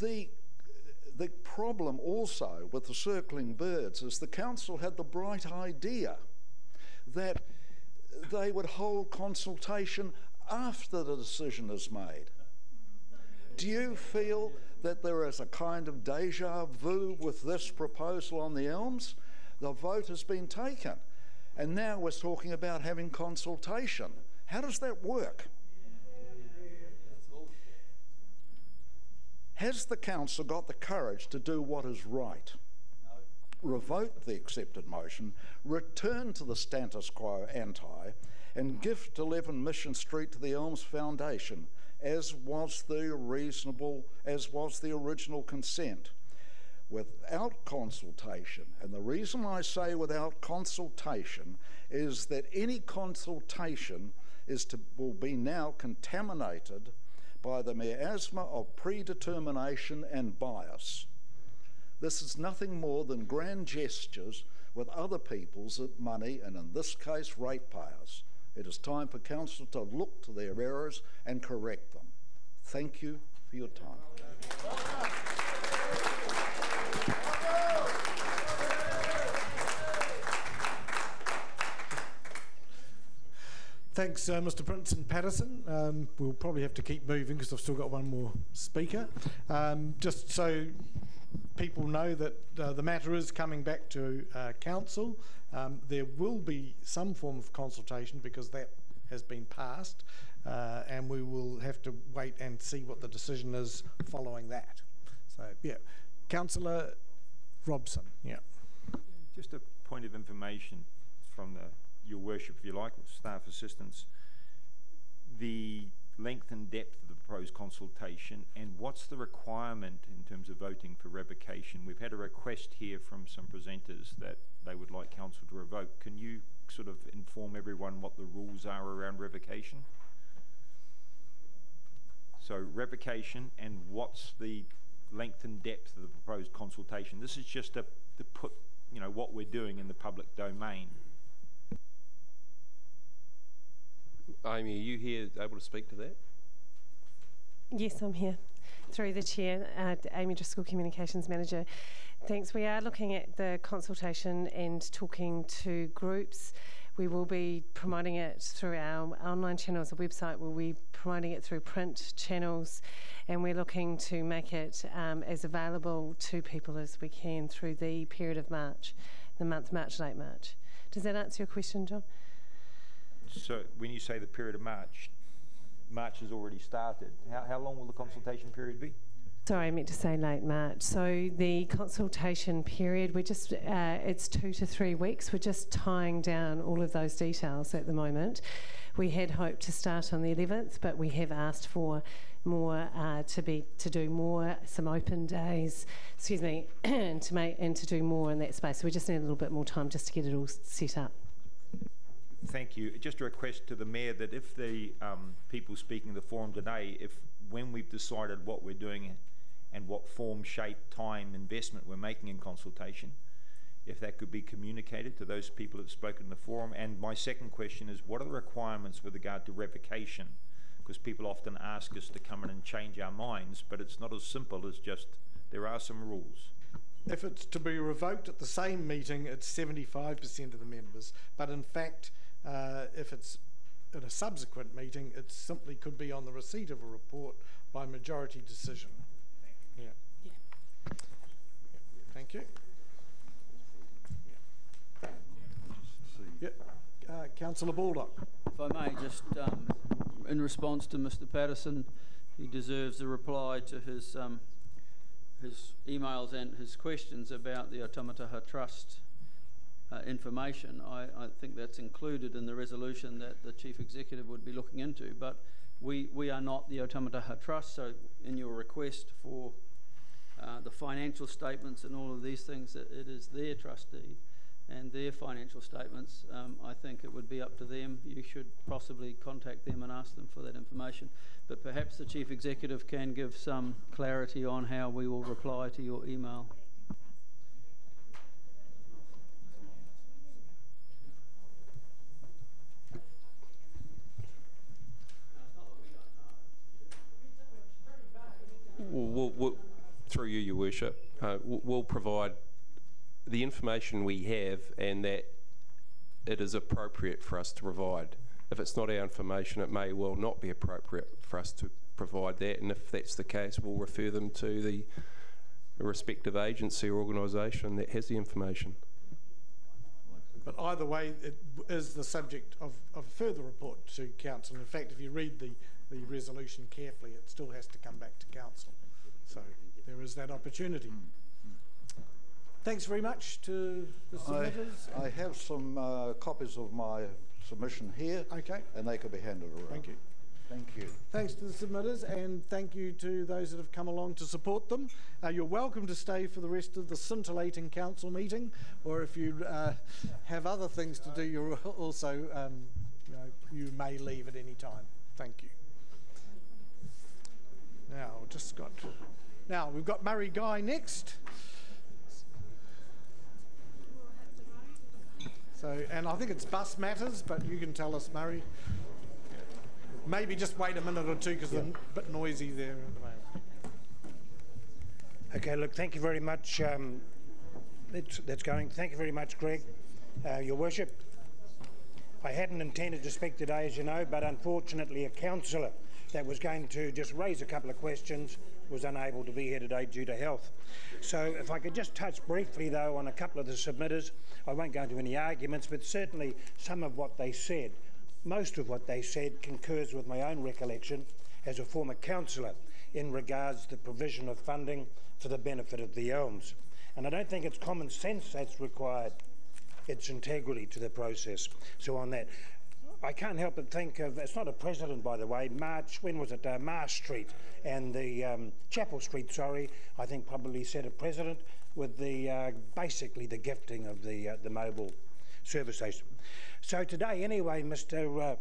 The the problem also with the circling birds is the council had the bright idea that they would hold consultation after the decision is made. Do you feel that there is a kind of deja vu with this proposal on the Elms. The vote has been taken. And now we're talking about having consultation. How does that work? Has the council got the courage to do what is right? Revoke the accepted motion, return to the status quo ante, and gift 11 Mission Street to the Elms Foundation, as was the reasonable, as was the original consent, without consultation. And the reason I say without consultation is that any consultation is to, will be now contaminated by the miasma of predetermination and bias. This is nothing more than grand gestures with other people's money, and in this case, ratepayers. It is time for Council to look to their errors and correct them. Thank you for your time. Thanks, uh, Mr. Prince Patterson. Um, we'll probably have to keep moving because I've still got one more speaker. Um, just so people know that uh, the matter is coming back to uh, council. Um, there will be some form of consultation because that has been passed, uh, and we will have to wait and see what the decision is following that. So, yeah, Councillor Robson. Yeah. Just a point of information from the your worship, if you like, or staff assistance, the length and depth of the proposed consultation and what's the requirement in terms of voting for revocation? We've had a request here from some presenters that they would like council to revoke. Can you sort of inform everyone what the rules are around revocation? So revocation and what's the length and depth of the proposed consultation? This is just to, to put, you know, what we're doing in the public domain. Amy, are you here able to speak to that? Yes, I'm here. Through the chair, uh, Amy Driscoll, Communications Manager. Thanks. We are looking at the consultation and talking to groups. We will be promoting it through our online channels, the website. We'll be promoting it through print channels, and we're looking to make it um, as available to people as we can through the period of March, the month March, late March. Does that answer your question, John? So when you say the period of March, March has already started. How, how long will the consultation period be? Sorry, I meant to say late March. So the consultation period, we're just, uh, it's two to three weeks. We're just tying down all of those details at the moment. We had hoped to start on the 11th, but we have asked for more uh, to be to do more, some open days, excuse me, <clears throat> and to make and to do more in that space. So we just need a little bit more time just to get it all set up. Thank you. Just a request to the Mayor that if the um, people speaking the forum today, if when we've decided what we're doing and what form, shape, time, investment we're making in consultation, if that could be communicated to those people that have spoken in the forum. And my second question is, what are the requirements with regard to revocation? Because people often ask us to come in and change our minds, but it's not as simple as just, there are some rules. If it's to be revoked at the same meeting, it's 75% of the members. But in fact, uh, if it's at a subsequent meeting, it simply could be on the receipt of a report by majority decision. Yeah. yeah. yeah. Thank you. Yeah. Uh, Councillor Baldock. If I may, just um, in response to Mr. Patterson, he deserves a reply to his um, his emails and his questions about the Otamataha Trust uh, information. I, I, think that's included in the resolution that the Chief Executive would be looking into. But we, we are not the Otamataha Trust, so in your request for uh, the financial statements and all of these things, it, it is their trustee and their financial statements. Um, I think it would be up to them. You should possibly contact them and ask them for that information. But perhaps the Chief Executive can give some clarity on how we will reply to your email. We'll, we'll, through you, Your Worship, uh, we'll provide the information we have and that it is appropriate for us to provide. If it's not our information, it may well not be appropriate for us to provide that. And if that's the case, we'll refer them to the respective agency or organisation that has the information. But either way, it is the subject of, of further report to council. In fact, if you read the, the resolution carefully, it still has to come back to council. So there is that opportunity. Thanks very much to the submitters. I, I have some uh, copies of my submission here. Okay. And they could be handed around. Thank you. Thank you. Thanks to the submitters and thank you to those that have come along to support them. Uh, you're welcome to stay for the rest of the scintillating council meeting, or if you uh, have other things to do, you're also um, you, know, you may leave at any time. Thank you. Now, just got. Now we've got Murray Guy next. So, and I think it's bus matters, but you can tell us, Murray. Maybe just wait a minute or two because yeah. they're a bit noisy there at the moment. Okay, look, thank you very much. Um, that's, that's going. Thank you very much, Greg. Uh, Your Worship, I hadn't intended to speak today, as you know, but unfortunately, a councillor that was going to just raise a couple of questions was unable to be here today due to health. So if I could just touch briefly, though, on a couple of the submitters, I won't go into any arguments, but certainly some of what they said most of what they said concurs with my own recollection as a former councillor in regards to the provision of funding for the benefit of the elms. And I don't think it's common sense that's required. It's integrity to the process. So on that, I can't help but think of, it's not a president, by the way, March, when was it, uh, Marsh Street and the um, Chapel Street, sorry, I think probably said a president with the, uh, basically the gifting of the, uh, the mobile service station. So today, anyway, Mr. Uh,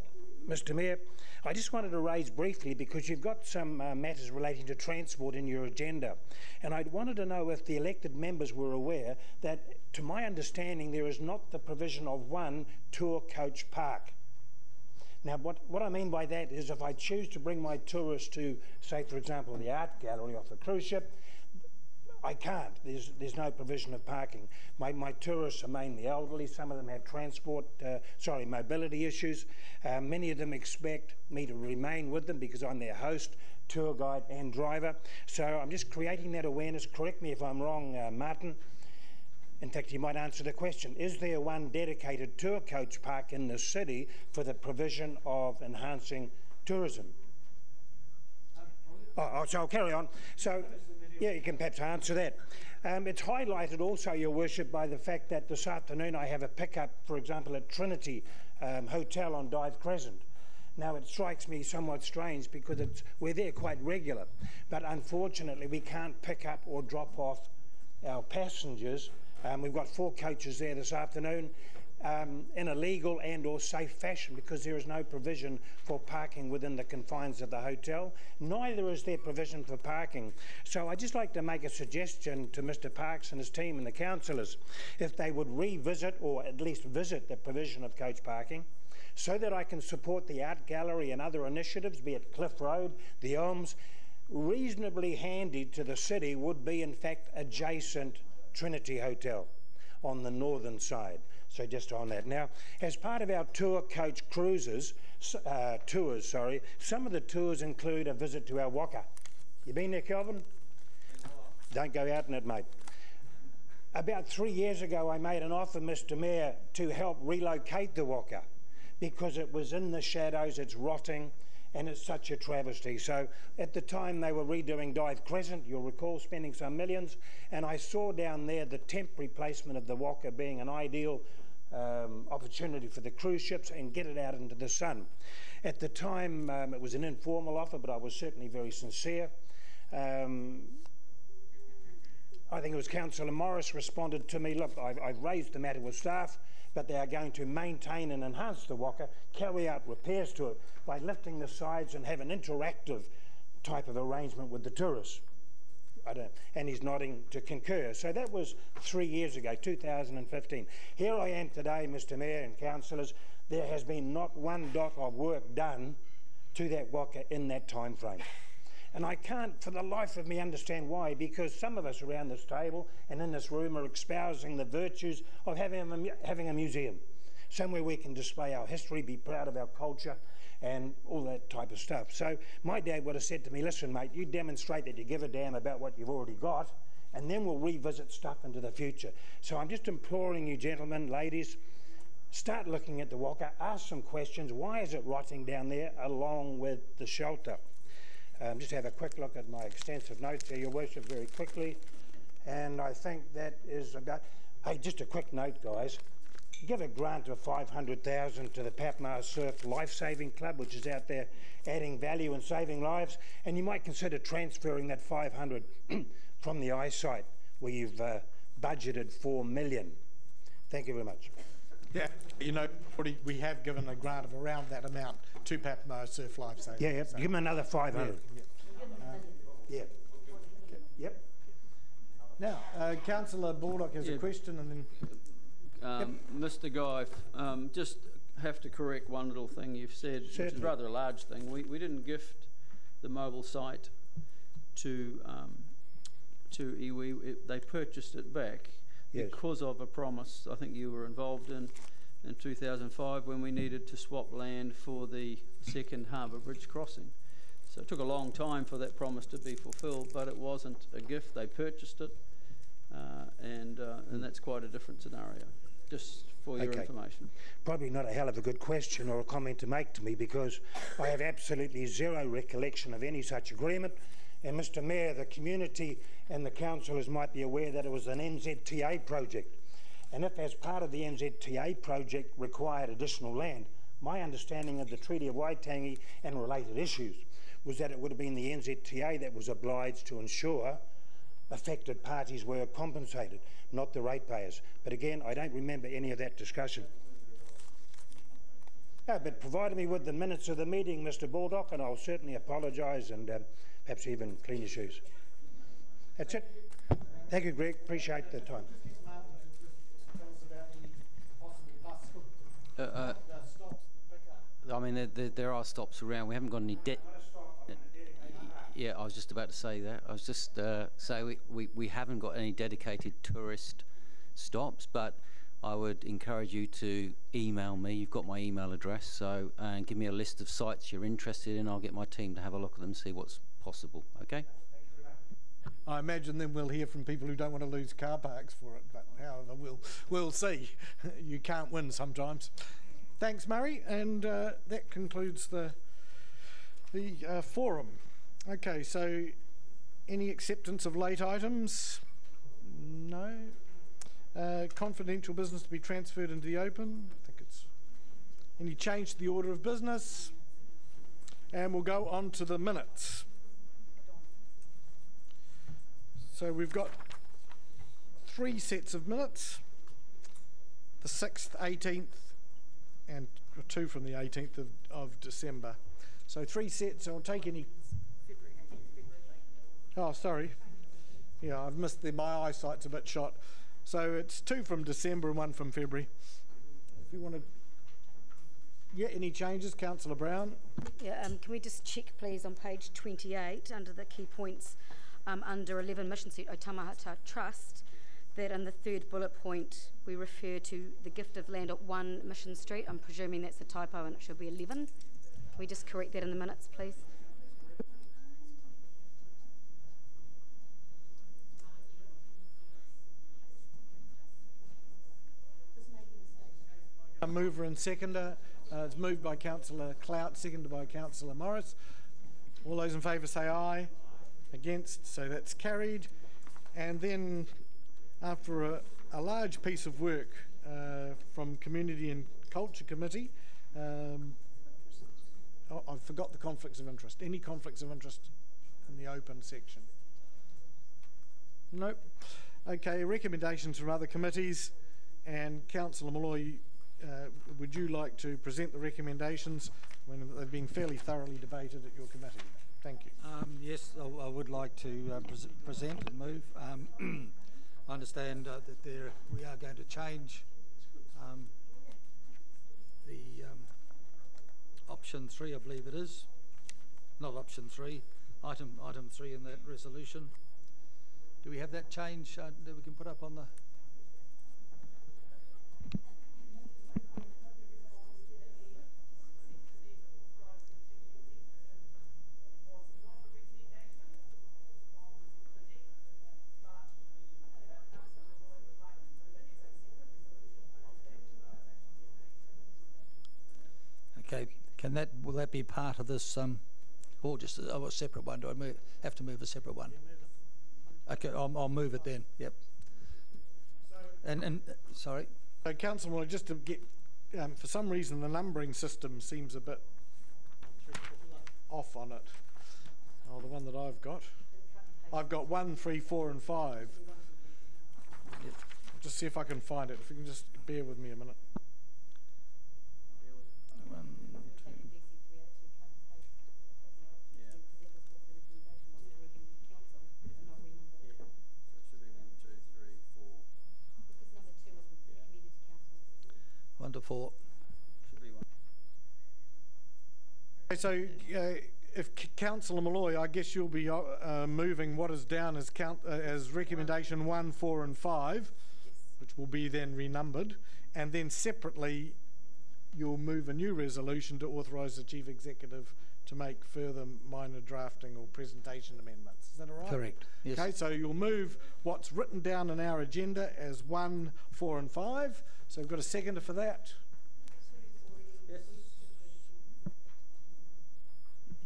Mr. Mayor, I just wanted to raise briefly because you've got some uh, matters relating to transport in your agenda, and I wanted to know if the elected members were aware that, to my understanding, there is not the provision of one tour coach park. Now, what, what I mean by that is if I choose to bring my tourists to, say, for example, the art gallery off the cruise ship, I can't. There's, there's no provision of parking. My, my tourists are mainly elderly. Some of them have transport, uh, sorry, mobility issues. Uh, many of them expect me to remain with them because I'm their host, tour guide, and driver. So I'm just creating that awareness. Correct me if I'm wrong, uh, Martin. In fact, you might answer the question Is there one dedicated tour coach park in the city for the provision of enhancing tourism? Oh, oh so I'll carry on. So yeah, you can perhaps answer that. Um, it's highlighted also, Your Worship, by the fact that this afternoon I have a pickup, for example, at Trinity um, Hotel on Dive Crescent. Now, it strikes me somewhat strange because it's, we're there quite regular, but unfortunately, we can't pick up or drop off our passengers. Um, we've got four coaches there this afternoon, um, in a legal and or safe fashion because there is no provision for parking within the confines of the hotel. Neither is there provision for parking. So I'd just like to make a suggestion to Mr Parkes and his team and the councillors if they would revisit or at least visit the provision of coach parking so that I can support the art gallery and other initiatives, be it Cliff Road, the Elms, reasonably handy to the city would be in fact adjacent Trinity Hotel on the northern side. So just on that. Now, as part of our tour coach cruises, uh, tours, sorry, some of the tours include a visit to our waka. You been there, Kelvin? Don't go out in it, mate. About three years ago, I made an offer, Mr. Mayor, to help relocate the waka because it was in the shadows, it's rotting, and it's such a travesty. So at the time they were redoing Dive Crescent, you'll recall spending some millions, and I saw down there the temporary placement of the Waka being an ideal um, opportunity for the cruise ships and get it out into the sun. At the time, um, it was an informal offer, but I was certainly very sincere. Um, I think it was Councillor Morris responded to me, look, I've, I've, raised the matter with staff, but they are going to maintain and enhance the Waka, carry out repairs to it by lifting the sides and have an interactive type of arrangement with the tourists. And he's nodding to concur. So that was three years ago, 2015. Here I am today, Mr Mayor and councillors. There has been not one dot of work done to that Waka in that time frame. And I can't for the life of me understand why, because some of us around this table and in this room are espousing the virtues of having a, having a museum, somewhere we can display our history, be proud of our culture, and all that type of stuff. So my dad would have said to me, listen, mate, you demonstrate that you give a damn about what you've already got, and then we'll revisit stuff into the future. So I'm just imploring you, gentlemen, ladies, start looking at the waka, ask some questions. Why is it rotting down there along with the shelter? Um, just have a quick look at my extensive notes here, Your Worship, very quickly. And I think that is about. Hey, just a quick note, guys. Give a grant of 500,000 to the Papamoa Surf Life Saving Club, which is out there adding value and saving lives, and you might consider transferring that 500 <clears throat> from the eyesight, where you've uh, budgeted 4 million. Thank you very much. Yeah, you know, we have given a grant of around that amount to Papamoa Surf Life Saving. Yeah, yeah. so- Give them another 500. Yeah, Uh, yeah. Yep. Now, uh, Councillor Baldock has a question and then Um, Mr. Guy, um, just have to correct one little thing you've said, which is rather a large thing. We, we didn't gift the mobile site to um, to iwi. It, they purchased it back Yes. because of a promise I think you were involved in in 2005 when we needed to swap land for the second Harbour Bridge crossing. So it took a long time for that promise to be fulfilled, but it wasn't a gift. They purchased it, uh, and uh, and that's quite a different scenario. Just for your Okay. information. Probably not a hell of a good question or a comment to make to me because I have absolutely zero recollection of any such agreement. And Mr Mayor, the community and the councillors might be aware that it was an NZTA project. And if as part of the NZTA project required additional land, my understanding of the Treaty of Waitangi and related issues was that it would have been the NZTA that was obliged to ensure affected parties were compensated, not the ratepayers. But again, I don't remember any of that discussion. No, but provide me with the minutes of the meeting, Mr Baldock, and I'll certainly apologise and um, perhaps even clean your shoes. That's it. Thank you, Greg. Appreciate the time. Uh, uh, I mean, there, there, are stops around. We haven't got any debt. Yeah, I was just about to say that. I was just uh, say we, we, we haven't got any dedicated tourist stops, but I would encourage you to email me. You've got my email address, so and give me a list of sites you're interested in. I'll get my team to have a look at them, see what's possible. Okay. I imagine then we'll hear from people who don't want to lose car parks for it. But however, we'll we'll see. <laughs> you can't win sometimes. Thanks, Murray, and uh, that concludes the the uh, forum. Okay, so any acceptance of late items? No. Uh, confidential business to be transferred into the open. I think it's any change to the order of business. And we'll go on to the minutes. So we've got three sets of minutes the 6th, 18th, and two from the 18th of, of December. So three sets. I'll take any. Oh, sorry. Yeah, I've missed the. My eyesight's a bit shot. So it's two from December and one from February. If you want to. Yeah, any changes, Councillor Brown? Yeah, um, can we just check, please, on page 28, under the key points, um, under 11 Mission Suite, Otamahata Trust, that in the third bullet point, we refer to the gift of land at 1 Mission Street. I'm presuming that's a typo and it should be 11. Can we just correct that in the minutes, please? A mover and seconder. Uh, it's moved by Councillor Clout, seconded by Councillor Morris. All those in favour say aye. Against, so that's carried. And then, after a, a large piece of work uh, from Community and Culture Committee, um, oh, I forgot the conflicts of interest. Any conflicts of interest in the open section? Nope. Okay, recommendations from other committees. And Councillor Molloy, uh, would you like to present the recommendations when they've been fairly thoroughly debated at your committee? Thank you. Um, yes, I, I would like to uh, pres present and move. Um, <clears throat> I understand uh, that there we are going to change um, the um, option three, I believe it is, not option three, item item three in that resolution. Do we have that change uh, that we can put up on the? can that be part of this, um, or just a, oh, a separate one? Do I move, have to move a separate one? Okay, I'll, I'll move it then. Yep. And and uh, sorry. So, Councillor, just to get, um, for some reason, the numbering system seems a bit off on it. Oh, the one that I've got. I've got one, three, four, and five. Just see if I can find it. If you can just bear with me a minute. One, two. One four. Okay, so uh, if C- Councillor Molloy, I guess you'll be uh, uh, moving what is down as count uh, as recommendation one, four, and five, which will be then renumbered, and then separately, you'll move a new resolution to authorise the chief executive to make further minor drafting or presentation amendments. Is that all right? Correct, yes. Okay, so you'll move what's written down in our agenda as one, four, and five. So we've got a seconder for that.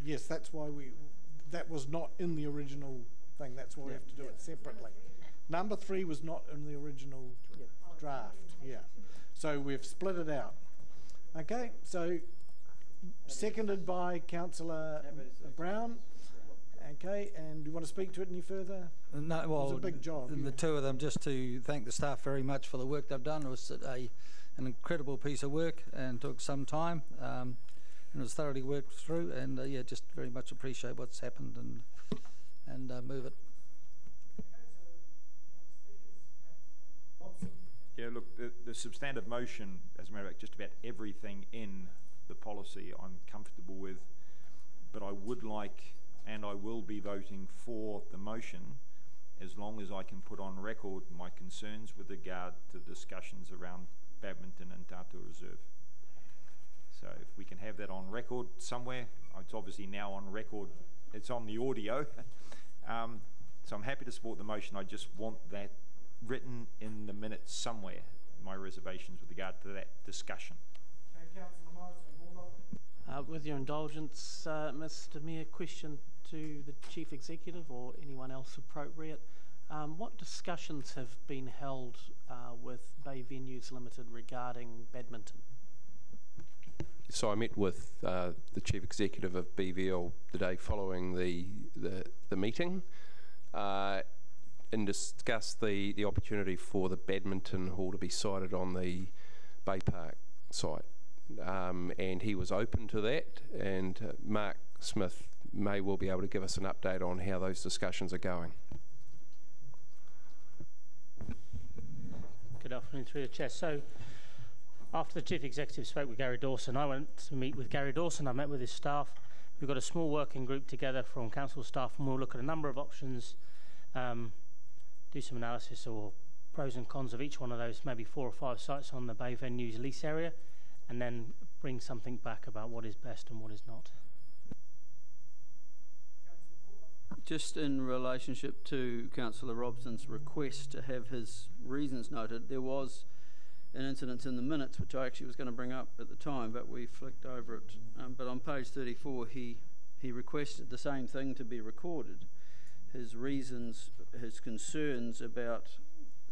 Yes, that's why we, that was not in the original thing, that's why we have to do it separately. Number three was not in the original draft, yeah. So we've split it out. Okay, so seconded by councillor Brown. Okay, and do you want to speak to it any further? No, well, It was a big job. The, yeah. two of them, just to thank the staff very much for the work they've done. It was a, an incredible piece of work and took some time. Um, and it was thoroughly worked through. And uh, yeah, just very much appreciate what's happened and and uh, move it. Yeah, look, the, the substantive motion, as a matter of fact, just about everything in the policy I'm comfortable with, but I would like and I will be voting for the motion as long as I can put on record my concerns with regard to discussions around badminton and Tatua Reserve. So if we can have that on record somewhere, it's obviously now on record, it's on the audio. <laughs> um, so I'm happy to support the motion, I just want that written in the minutes somewhere, my reservations with regard to that discussion. Uh, with your indulgence, uh, Mr Mayor, question to the Chief Executive or anyone else appropriate. Um, what discussions have been held uh, with Bay Venues Limited regarding badminton? So I met with uh, the chief executive of BVL the day following the the, the meeting, uh, and discussed the the opportunity for the badminton hall to be sited on the Bay Park site, um, and he was open to that. And uh, Mark Smith may well be able to give us an update on how those discussions are going. Good afternoon, through the chair. So, after the chief executive spoke with Gary Dawson, I went to meet with Gary Dawson. I met with his staff. We've got a small working group together from council staff, and we'll look at a number of options, um, do some analysis or pros and cons of each one of those, maybe four or five sites on the Bay Venues lease area, and then bring something back about what is best and what is not. Just in relationship to Councillor Robson's request to have his reasons noted, there was an incident in the minutes which I actually was going to bring up at the time, but we flicked over it. Um, but on page 34, he he requested the same thing to be recorded, his reasons, his concerns about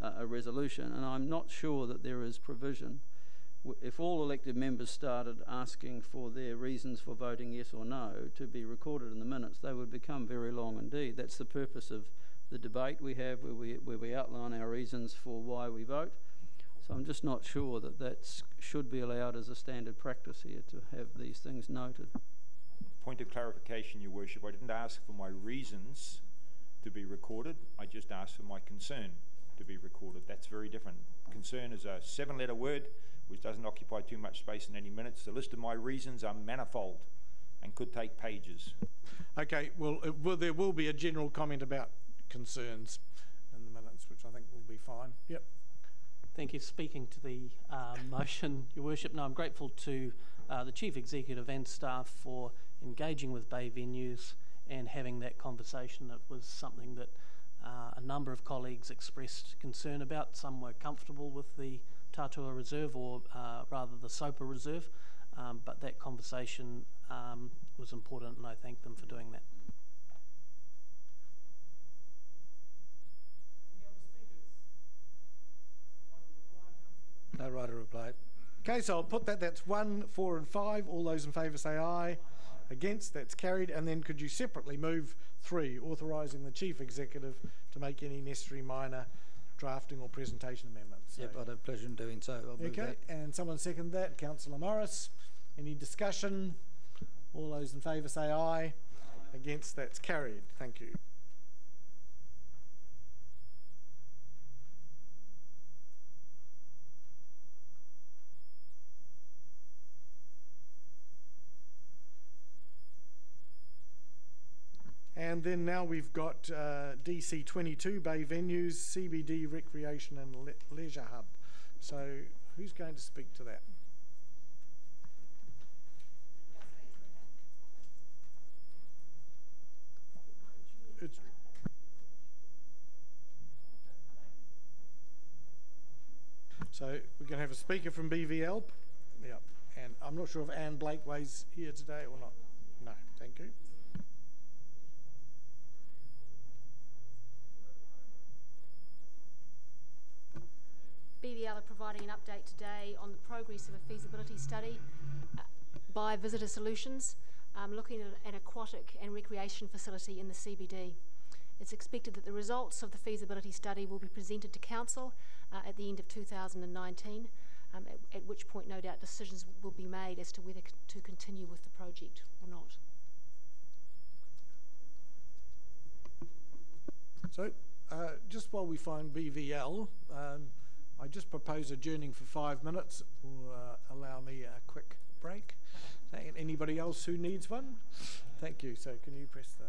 uh, a resolution, and I'm not sure that there is provision. If all elected members started asking for their reasons for voting yes or no to be recorded in the minutes, they would become very long indeed. That's the purpose of the debate we have, where we where we outline our reasons for why we vote. So I'm just not sure that that should be allowed as a standard practice here to have these things noted. Point of clarification, Your Worship, I didn't ask for my reasons to be recorded, I just asked for my concern to be recorded. That's very different. Concern is a seven letter word which doesn't occupy too much space in any minutes. The list of my reasons are manifold and could take pages. Okay, well, it will, there will be a general comment about concerns in the minutes, which I think will be fine. Yep. Thank you. Speaking to the uh, <laughs> motion, Your Worship, no, I'm grateful to uh, the Chief Executive and staff for engaging with Bay Venues and having that conversation. It was something that uh, a number of colleagues expressed concern about. Some were comfortable with the Tatua Reserve or uh, rather the Soper Reserve. Um, but that conversation um, was important, and I thank them for doing that. No right to reply. Okay, so I'll put that. That's one, four, and five. All those in favour say aye. Against, that's carried. And then could you separately move three, authorising the chief executive to make any necessary minor drafting or presentation amendments? Yep, So- I'd have pleasure in doing so. I'll Okay, and someone second that, councillor Morris. Any discussion? All those in favour say aye. Against, that's carried. Thank you. And then now we've got uh, DC 22 Bay Venues, CBD Recreation and Le- Leisure Hub. So who's going to speak to that? So we're going to have a speaker from BVL. Yep. And I'm not sure if Anne Blakeway's here today or not. No, thank you. BVL are providing an update today on the progress of a feasibility study uh, by Visitor Solutions um, looking at an aquatic and recreation facility in the CBD. It's expected that the results of the feasibility study will be presented to Council uh, at the end of 2019, um, at, at which point, no doubt, decisions will be made as to whether to continue with the project or not. So, uh, just while we find BVL, um, I just propose adjourning for five minutes. Will uh, allow me a quick break. Anybody else who needs one? Thank you. So, can you press the